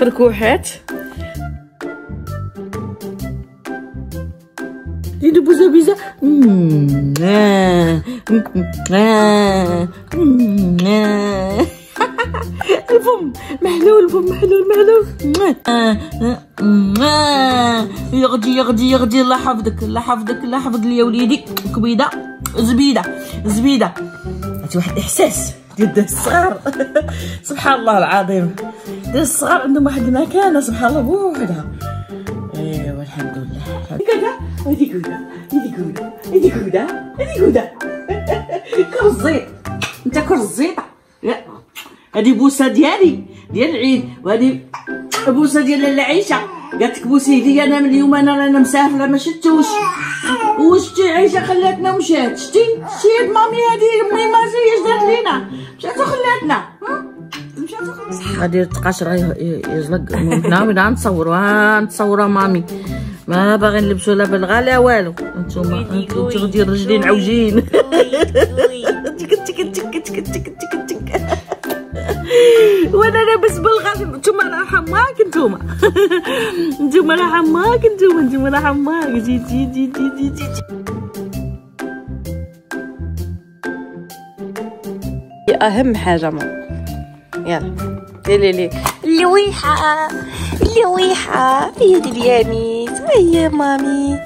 فركوحات. بوزة آه، مم، آه. الفم. محلول الفم محلول محلول. يغدي يغدي يغدي. الله يحفظك الله يحفظك الله يحفظ لي وليدي. كبيدة زبيدة زبيدة. عرفتي واحد الاحساس ديال الصغار سبحان الله العظيم. ديال الصغار عندهم واحد المكانة سبحان الله بوحدها ايوا الحمد لله. كذا هذه كذا هذه كذا هذه كذا هذه كذا كرزيط أنت كرزيطه لا. هذه بوسة ديالي ديال العيد. وهذه بوسة ديال لاله عيشه قالت لك بوسي لي أنا من اليوم أنا رانا مسافرة ما شفتوش. وشتي عيشة خلاتنا ومشات؟ شتي؟ شتي مامي هذه أمي ما اش دارت لينا. مشات وخلاتنا. غادي راه يزلق هنا نتصوروا ها نتصوروا مامي. ما باغي نلبسوا لا بالغا لا والو. انتوما انتو غادي الرجلين عوجين. تك تك تك تك تك تك تك وأنا لابس بالغا. نتوما راه حماك نتوما نتوما راه حماك نتوما نتوما راه حماك جي جي جي جي جي جي. أهم حاجة ماما. يلا. ديري لي اللويحه اللويحه هي ديال ياميس هيا مامي.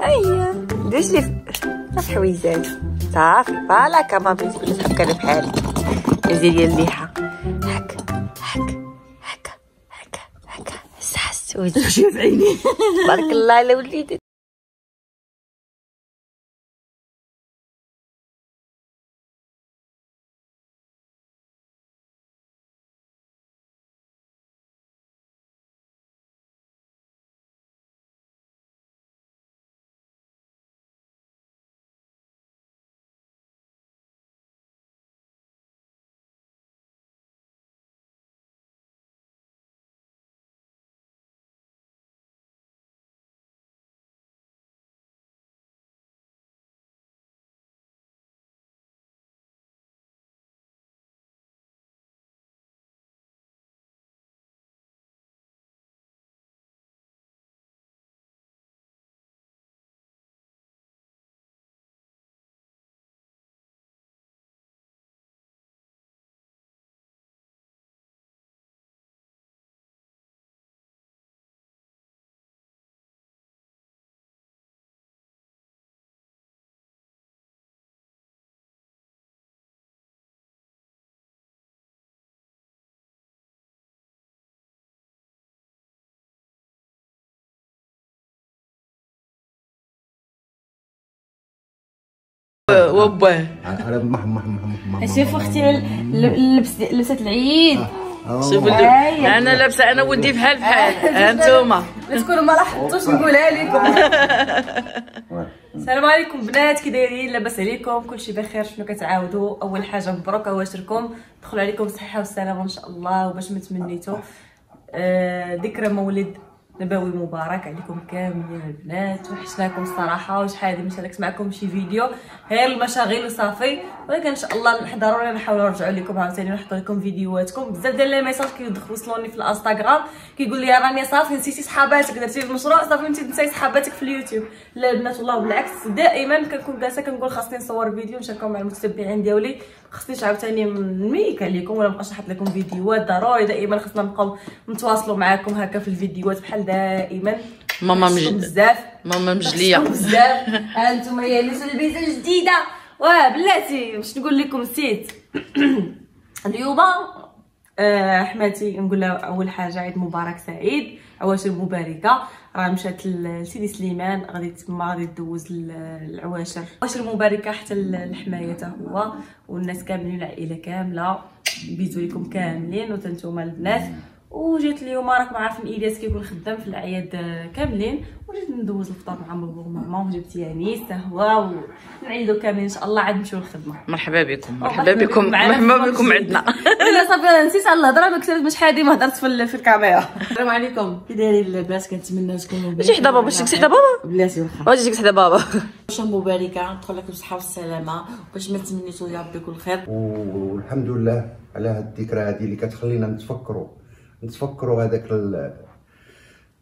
هيا ديش لي في حويجات صافي. voilà كما تقولي بحال كان بحالي ديري الليحة. هكا هكا هكا هكا هكا. حس حس شوف عيني. بارك الله على وليدي وباه. على مح مح مح مح شوف أختي لبس لبسات العيد. شوف أنا لابسه أنا ودي بحال بحال. انتوما تكونوا ما لاحظتوش نقولها لكم. السلام عليكم بنات كي دايرين لاباس عليكم كلشي بخير شنو كتعاودوا؟ أول حاجة مبروك عواشركم دخلوا عليكم بالصحه والسلامه إن شاء الله وباش ما تمنيتوا آه ذكرى مولد نبوي مبارك عليكم كاملين البنات وحشناكم الصراحة وشحال هذه ما شاركت معكم شي فيديو؟ غير المشاغل وصافي ولكن إن شاء الله ضروري نحاول نرجع لكم عاوتاني نحط لكم فيديوهاتكم. بزاف ديال les messages كيدخلوا وصلوني في الإنستغرام. كيقول لي رانيا صافي نسيتي صحاباتك درتي المشروع صافي نسيتي صحاباتك في اليوتيوب. لا البنات والله بالعكس دائما كنكون جالسة كنقول خاصني نصور فيديو نشاركهم مع المتتبعين ديالي. خصنيش عاوتاني نميك عليكم ولا مابقاش نحط لكم فيديوهات ضروري. دائما خصنا نبقاو نتواصلوا معكم هكا في الفيديوهات بحال دائما. ماما كنشكركم مج... بزاف. ماما مجلية. بزاف. ها أنتم هي لبسوا البيزه جديدة. واه بلاتي باش نقول لكم نسيت. اليوم آه حماتي نقول لها أول حاجة عيد مبارك سعيد عواشر مباركة. راه مشات لسيدي سليمان غادي تما غادي دوز ال- العواشر. عواشر مباركه حتى ل- لحمايه حتى هو والناس كاملين العائلة كاملة. bisous لكم كاملين وتنتوما البنات. وجيت اليوم راكم عارفين الياس كيكون خدام في الأعياد آه، كاملين. وجيت ندوز الفطور مع بابا وماما وجبت يانيس حتى هو ونعيدو كاملين إن شاء الله عاد نمشيو للخدمة. مرحبا بكم مرحبا بكم مرحبا بكم. عندنا. لا صافي أنا نسيت على الهضرة ما كثرت باش حادي ما هضرت في, ال- في الكاميرا. السلام عليكم. كي دايرين لاباس كنتمنى تكونوا جي حدا بابا شتي حدا بابا؟ بلاتي واخا واش جيك حدا بابا؟ عواشر مباركة؟ ندخل لكم بالصحه والسلامة. باش ما تمنيتوا يا ربي كل خير. والحمد لله على هاد الذكرى هذه اللي كتخلينا نتفكروا نتفكروا هذاك.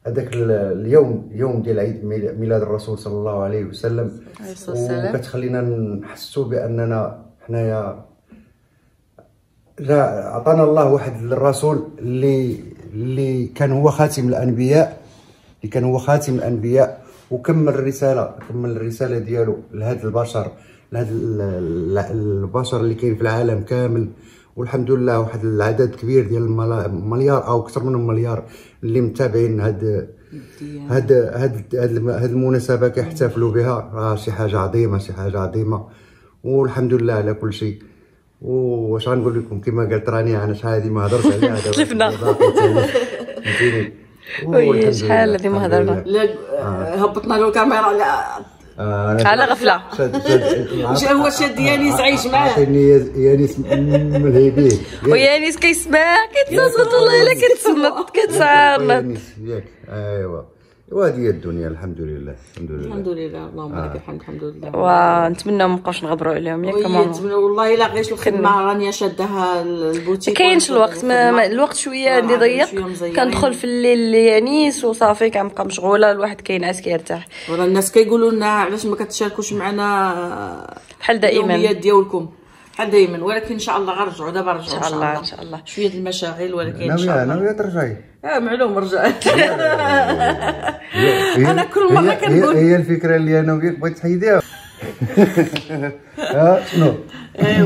هذاك ال- اليوم اليوم ديال عيد ميلا- ميلاد الرسول صلى الله عليه وسلم. وكتخلينا نحسوا بأننا حنايا جا عطانا الله واحد الرسول اللي اللي كان هو خاتم الأنبياء اللي كان هو خاتم الأنبياء وكمل الرسالة كمل الرسالة ديالو لهاد البشر لهاد ال- ال- البشر اللي كاين في العالم كامل والحمد لله واحد العدد كبير ديال الملا- مليار أو أكثر من مليار اللي متابعين هاد هاد هاد هاد الم- هاد المناسبة كيحتفلوا بها. راه شي حاجة عظيمة شي حاجة عظيمة. والحمد لله على كل شيء. واش غنقول لكم؟ كما قالت راني أنا شحال هادي ما هضرتش عليها؟ تلفنا. فهمتيني؟ شحال هادي ما هضرنا. آه، هبطنا له الكاميرا على غفلة. شاد شاد جا هو شاد يانيس عايش معاه. عطيني يانيس من هيبيه ويانيس كيسمع كيتصوت والله الا كتصمت كتعرض يانيس ياك ايوا وهذه هي الدنيا الحمد لله الحمد لله. الحمد لله اللهم لك الحمد الحمد لله. ونتمنى مابقاوش نغبروا عليهم ياك ماما. نتمنى والله إلا غير الخدمة راني شادها البوتيك كاينش الوقت ما ما- الوقت شوية آه، عندي ضيق. كندخل في الليل ليانيس وصافي كنبقى مشغولة الواحد كينعس كيرتاح. ورا الناس كيقولوا لنا علاش ما كتشاركوش معنا بحال دائما. اليوميات ديالكم؟ بحال دائما ولكن إن شاء الله غنرجعوا. دابا نرجعوا إن شاء الله إن شاء الله. شوية المشاغل ولكن إن شاء الله. ناوية ترجعي. آه معلوم رجعت أنا كل مرة هي- كنقول. هي, الفكرة اللي أنا وياك بغيت تحيديها. ها شنو؟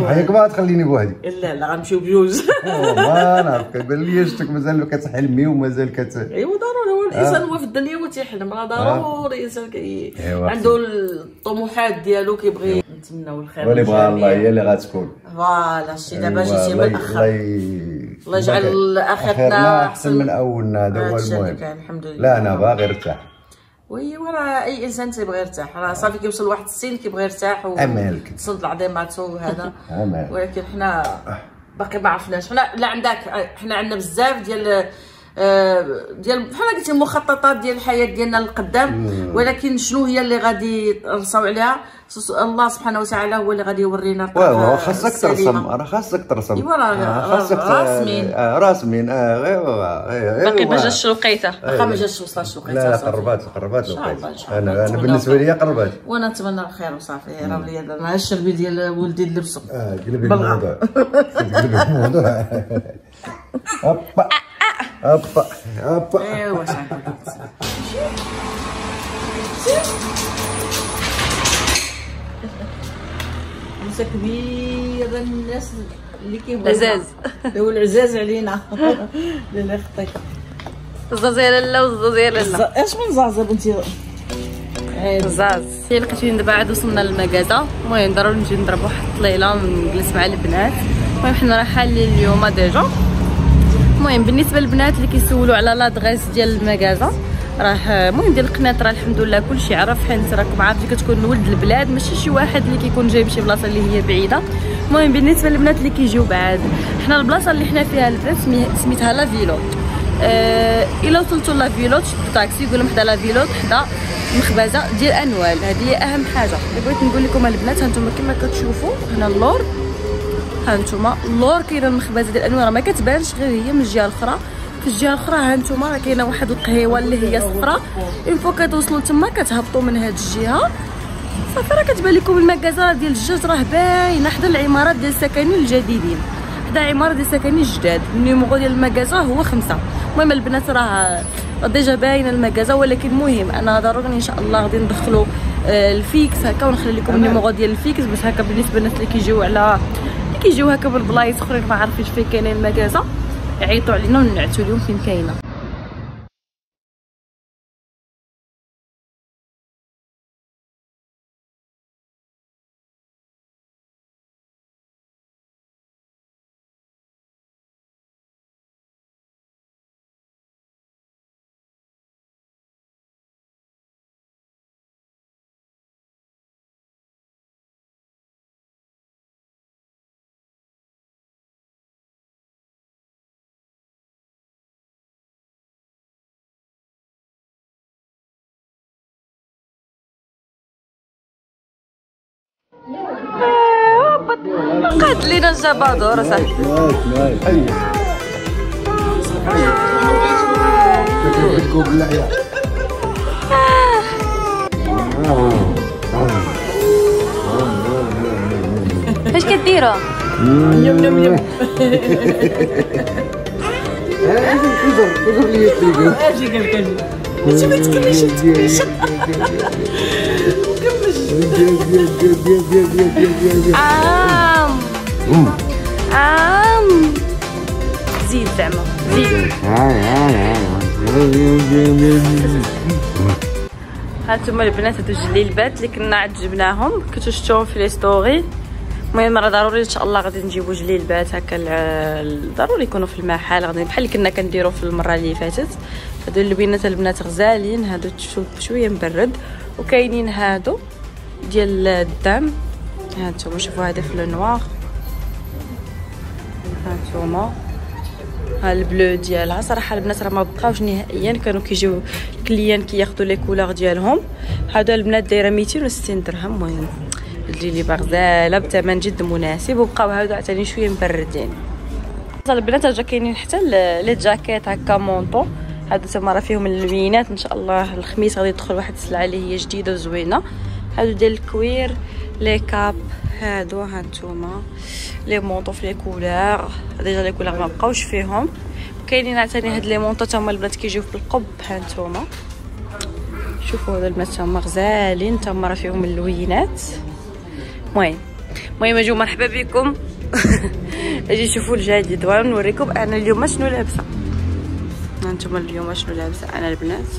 هيك ما تخليني بوحدي. لا لا غنمشيو بجوج ما نعرف كيبان لي شتك مازال كتحلمي ومازال كت ايوا ضروري. هو الإنسان هو في الدنيا هو تيحلم راه ضروري الإنسان كي أيوا. عنده الطموحات ديالو كيبغي نتمناو الخير واللي بغى الله. هي اللي غتكون voilà شتي دابا جيتي متأخر. الله يجعل أحسن أحسن. من أولنا هذا هو المهم. الحمد لله. لا أنا باغي ارتاح وي وراه أي إنسان تيبغي يرتاح. راه صافي كيوصل لواحد السن كيبغي يرتاح و. تصنت لعظيماتو وهذا. ولكن حنا باقي ما عرفناش. حنا لا عندك حنا عندنا بزاف ديال ديال بحال قلتي مخططات ديال الحياة ديالنا للقدام ولكن شنو هي اللي غادي نرساو عليها؟ الله سبحانه وتعالى هو اللي غادي يورينا الطريق واه خاصك. ترسم راه خاصك ترسم. إيوا راه- آه، خاصك راسمين. آه، راسمين. آه غير باقي ما جاش الوقيته واخا ما جاتش وصلت الوقيته لا. قربات قربات الله. أنا أنا بالنسبة لي قربات. وأنا نتمنى الخير وصافي. راه ليا أنا الشربي ديال ولدي نلبسو آه قلبي. الموضوع قلبي الموضوع هوبا هوبا هوبا ايوا صافي مسا كبير الناس اللي كيبغيو عزاز. هو العزاز علينا. لا لا خطيك الزازيره لا والزازيره لا اش من زعزه بنتي؟ زاز هي لقيتوني دابا عاد وصلنا للمكازا المهم ضروري نجي نضرب واحد الطليلة ونجلس مع البنات. المهم حنا راه حالين اليوم déjà. المهم بالنسبة للبنات اللي كيسولوا على l'adresse ديال المكازا راه المهم ديال القناة راه الحمد لله كلشي عرف حيت راكم عارفين كتكون ولد البلاد ماشي شي واحد اللي كيكون جاي من شي بلاصة اللي هي بعيدة. المهم بالنسبة للبنات اللي كيجيو بعاد حنا البلاصة اللي حنا فيها البنات سمي- سميتها La Villette آه إلا وصلتوا La Villette شدوا طاكسي يقول لهم حدا La Villette حدا مخبزة ديال أنوال. هذه هي أهم حاجة. بغيت نقول لكم البنات هانتوما كما كتشوفوا هنا اللور. ها نتوما. اللور كاينة المخبزه ديال أنوال ما كتبانش غير هي من الجهه الاخرى. في الجهه الاخرى ها نتوما راه كاينة واحد القهيوه اللي هي صفراء une fois كتوصلوا تما كتهبطوا من هاد الجهه. صافي راه كتبان لكم المكازه ديال الجاج راه باينة. حدا العمارات ديال السكنين الجديدين. حدا عمارة ديال السكنين الجداد. ال numéro ديال المكازه هو خمسة. المهم البنات راه راه déjà باينة المكازه ولكن مهم أنا ضروري إن شاء الله غادي ندخلوا آه، ال fixe هكا ونخلي لكم ال numéro ديال ال fixe. باش هكا بالنسبة للناس اللي كيجيو على كيجيو هكا من بلايص اخرين ما عارفينش فين كاينين المكازه يعيطوا علينا ونعتوا لهم فين كاينة. قاد لينا الجبادور صاحبي نايس نايس كوب اللحيه فاش كديروا يم يم يم كزر كزر لي يديك اجي قال لك اجي انت ما تكملش تكملش عام. عام. زيد زعما زيد هانتوما البنات هادو الجليلبات اللي كنا عاد جبناهم كنتو شفتوهم في les stories. المهم راه ضروري إن شاء الله غادي نجيبو جليلبات هكا ضروري يكونوا في المحل غادي بحال اللي كنا كنديرو في المرة اللي فاتت. هادو اللبنات البنات غزالين هادو شوية مبرد وكاينين هادو. ديال الدم. هانتوما شوفوا هذا في ال noir هانتوما ها ال bleu ديالها. صراحة البنات راه ما بقاوش نهائيا. كانوا كيجيو ال clients كياخذوا les couleurs ديالهم. هذا البنات دايرة 260 درهم. المهم الجيلي غزاله بثمن جد مناسب. وبقاو هادو عتاني شوية مبردين. البنات راه كاينين حتى les jaquettes هكا manteau هادو تما راه فيهم اللوينات. إن شاء الله الخميس غادي يدخل واحد السلعة اللي هي جديدة وزوينة. هادو ديال ال cuir les capes هادو هانتوما les manteaux في les couleurs déjà les couleurs ما بقاوش فيهم. كاينين عاوتاني هاد les manteaux تما البنات كيجيو في القب هانتوما شوفوا هذا البنات تما غزالين تما راه فيهم اللوينات. المهم المهم اجيو مرحبا بكم. أجي شوفوا الجديد ونوريكم أنا اليوم شنو لابسة. هانتوما اليوم شنو لابسة أنا البنات.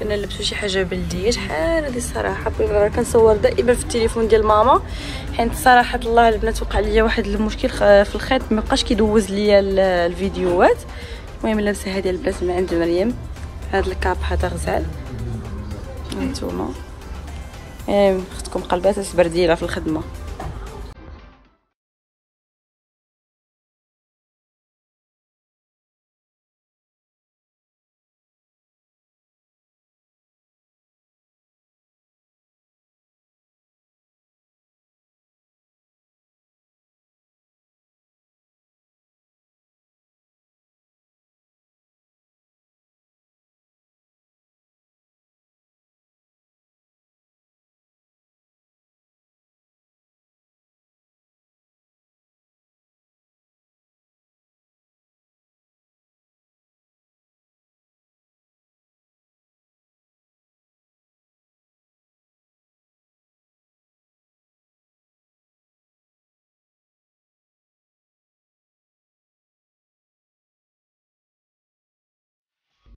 كنا شي حاجة بلدية شحال هذه الصراحة؟ راه كنصور دائما في التليفون ديال ماما. حيت صراحة الله البنات وقع ليا واحد المشكل في الخيط ما بقاش كيدوز ليا ال- الفيديوهات. المهم لابسة هذه البنات من عند مريم. هذا الكاب هذا غزال. هانتوما. اختكم قلبات برديله في الخدمة.